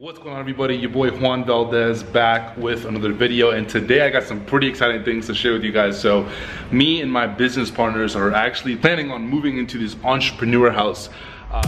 What's going on everybody? Your boy Juan Valdez back with another video and today I got some pretty exciting things to share with you guys. So me and my business partners are actually planning on moving into this entrepreneur house. Uh,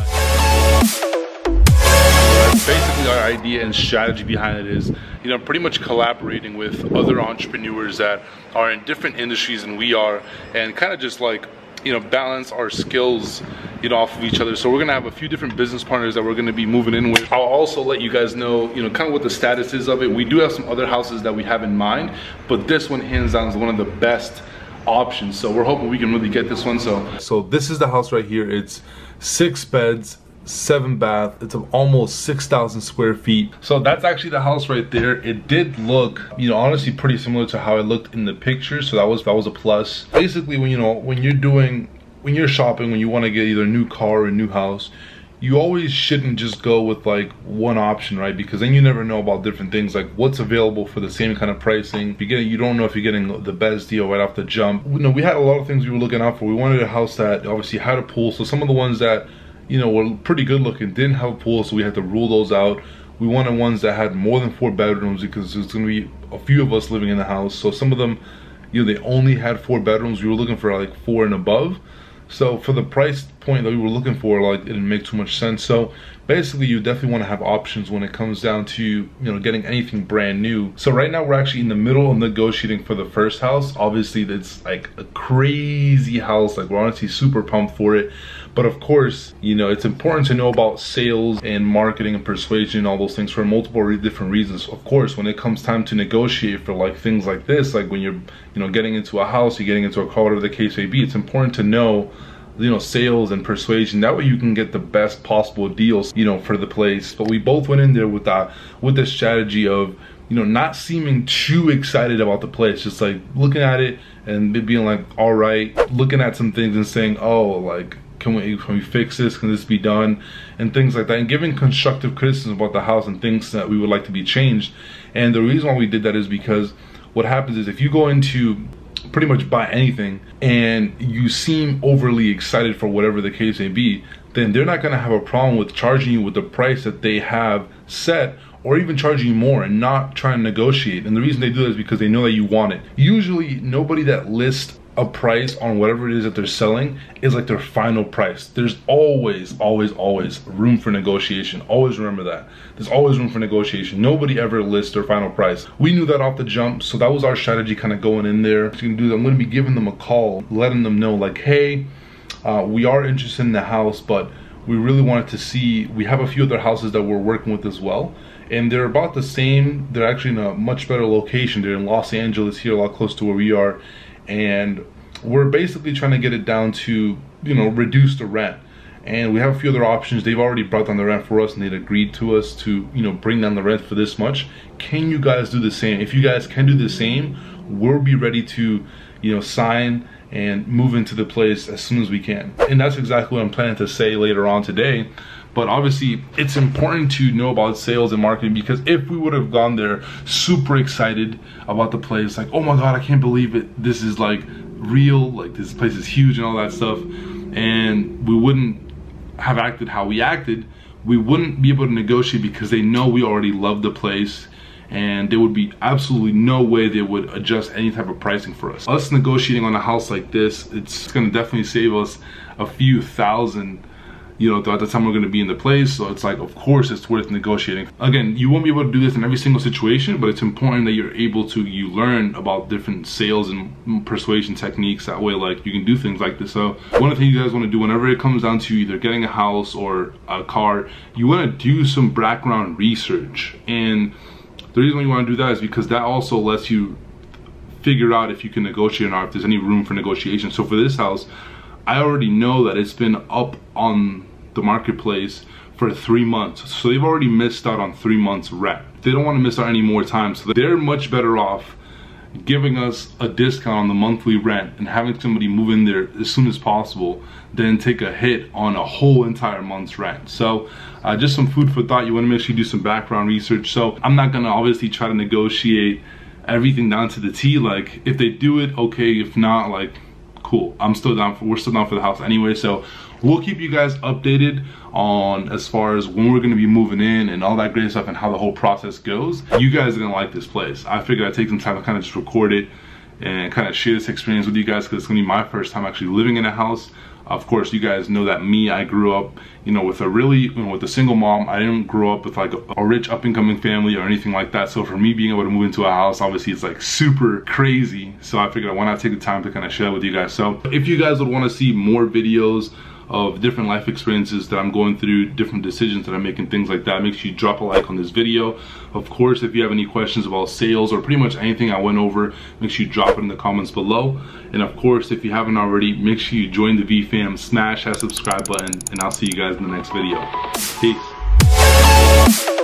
basically our idea and strategy behind it is, you know, pretty much collaborating with other entrepreneurs that are in different industries than we are and kind of just like you know balance our skills you know off of each other. So we're gonna have a few different business partners that we're gonna be moving in with. I'll also let you guys know you know kind of what the status is of it. We do have some other houses that we have in mind but this one hands down is one of the best options. So we're hoping we can really get this one so. So this is the house right here. It's six beds seven bath. It's almost 6,000 square feet. So that's actually the house right there. It did look you know honestly pretty similar to how it looked in the picture so that was that was a plus. Basically when you know when you're doing when you're shopping when you want to get either a new car or a new house you always shouldn't just go with like one option right because then you never know about different things like what's available for the same kind of pricing you get you don't know if you're getting the best deal right off the jump you know we had a lot of things we were looking out for we wanted a house that obviously had a pool so some of the ones that you know, were pretty good looking, didn't have a pool, so we had to rule those out. We wanted ones that had more than four bedrooms because there's gonna be a few of us living in the house. So some of them, you know, they only had four bedrooms. We were looking for like four and above. So for the price point that we were looking for, like it didn't make too much sense. So basically you definitely want to have options when it comes down to, you know, getting anything brand new. So right now we're actually in the middle of negotiating for the first house. Obviously it's like a crazy house. Like we're honestly super pumped for it. But of course, you know, it's important to know about sales and marketing and persuasion, and all those things for multiple re different reasons. Of course, when it comes time to negotiate for like things like this, like when you're, you know, getting into a house, you're getting into a car, whatever the case may be, it's important to know you know sales and persuasion. That way you can get the best possible deals you know for the place. But we both went in there with that with the strategy of you know not seeming too excited about the place. Just like looking at it and being like all right looking at some things and saying oh like can we can we fix this? Can this be done? And things like that. And giving constructive criticism about the house and things that we would like to be changed. And the reason why we did that is because what happens is if you go into pretty much buy anything and you seem overly excited for whatever the case may be then they're not going to have a problem with charging you with the price that they have set or even charging you more and not trying to negotiate. And the reason they do that is because they know that you want it. Usually nobody that lists a price on whatever it is that they're selling is like their final price. There's always, always, always room for negotiation. Always remember that. There's always room for negotiation. Nobody ever lists their final price. We knew that off the jump, so that was our strategy kind of going in there. I'm gonna be giving them a call, letting them know like, hey, uh, we are interested in the house, but we really wanted to see, we have a few other houses that we're working with as well. And they're about the same, they're actually in a much better location. They're in Los Angeles here, a lot close to where we are and we're basically trying to get it down to you know reduce the rent. And we have a few other options. They've already brought down the rent for us and they'd agreed to us to you know bring down the rent for this much. Can you guys do the same? If you guys can do the same we'll be ready to you know sign and move into the place as soon as we can. And that's exactly what i'm planning to say later on today but obviously it's important to know about sales and marketing because if we would have gone there super excited about the place like oh my god i can't believe it. This is like real like this place is huge and all that stuff. And we wouldn't have acted how we acted. We wouldn't be able to negotiate because they know we already love the place. And there would be absolutely no way they would adjust any type of pricing for us. Us negotiating on a house like this, it's gonna definitely save us a few thousand you know, throughout the time we're gonna be in the place. So it's like, of course, it's worth negotiating. Again, you won't be able to do this in every single situation, but it's important that you're able to, you learn about different sales and persuasion techniques. That way, like, you can do things like this. So one of the things you guys wanna do whenever it comes down to either getting a house or a car, you wanna do some background research. And the reason you wanna do that is because that also lets you figure out if you can negotiate or not, if there's any room for negotiation. So for this house, I already know that it's been up on the marketplace for three months. So they've already missed out on three months rent. They don't want to miss out any more time. So they're much better off giving us a discount on the monthly rent and having somebody move in there as soon as possible than take a hit on a whole entire month's rent. So uh, just some food for thought. You want to make sure you do some background research. So I'm not going to obviously try to negotiate everything down to the T. Like if they do it, okay. If not, like cool. I'm still down for, we're still down for the house anyway. So we'll keep you guys updated on as far as when we're gonna be moving in and all that great stuff and how the whole process goes. You guys are gonna like this place. I figured I'd take some time to kind of just record it and kind of share this experience with you guys because it's gonna be my first time actually living in a house. Of course, you guys know that me, I grew up, you know, with a really, you know, with a single mom. I didn't grow up with like a, a rich up and coming family or anything like that. So for me being able to move into a house, obviously it's like super crazy. So I figured I why not take the time to kind of share with you guys. So if you guys would want to see more videos, of different life experiences that I'm going through, different decisions that I'm making, things like that. Make sure you drop a like on this video. Of course, if you have any questions about sales or pretty much anything I went over, make sure you drop it in the comments below. And of course, if you haven't already, make sure you join the V fam, smash that subscribe button, and I'll see you guys in the next video. Peace.